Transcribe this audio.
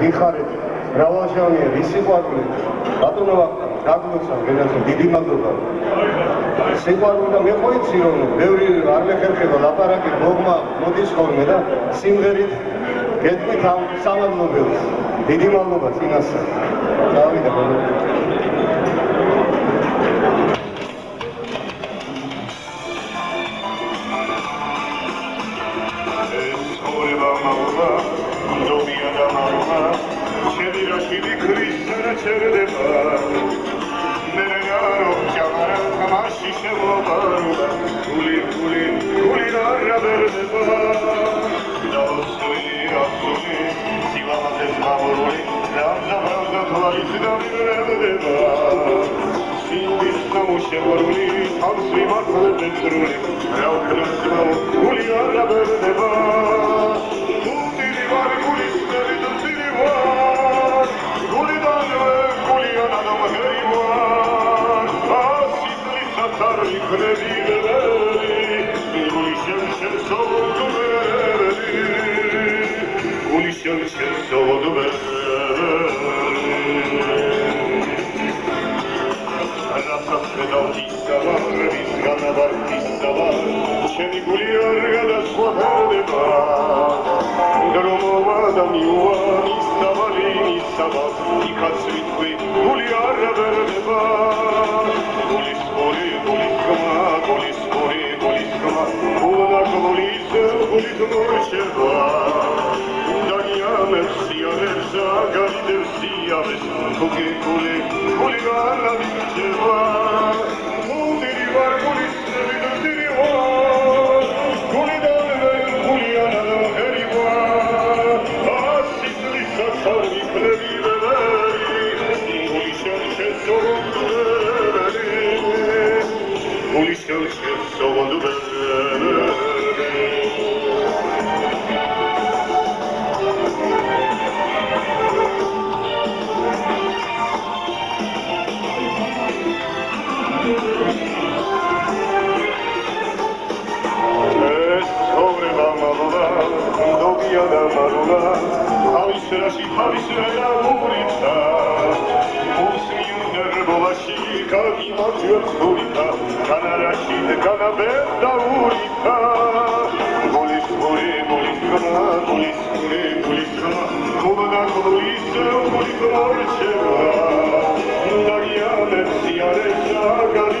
გიხარეთ მრავალშევნია რისიყვარული ბატონო გაგმოცა გენაცო დიდი მადლობა. სიყვარული და მე ყოიცი რომ ბევრი არ მეხერხება ლაპარაკი გოგმა მოდის ხოლმე და სიმღერით გეტყვით ამ სამადლობელს დიდი მადლობა წინასწარ. დავიდა ჩერდება მე ნარო ჩამარა თამაში შემოვარდა გული გული გული რა ბერდება დაოსტი ასული სილამაზე მამრული რამზა რამზა თვალის დამირდება სინდის სამუშევარული თავსი მართლე ბეწრული რა უკრასო გული რა ბერდება ჩემი გული არ გადასხვაფერდება დრომოვა და მიუვარი საბალი მისაბა იქაც ვიტყვი გული არ გადარდება გულის გულის მორჩება დანია სერაში თავის რა ურიცა უსმიუნერ ბოლაში კაგიმოძიერ ხურითა განარაში განაბერ და ურითა. გულის გული გულის განა გულის გული განა გულა გულის გული გორჩება დაგია მესიარე საგარი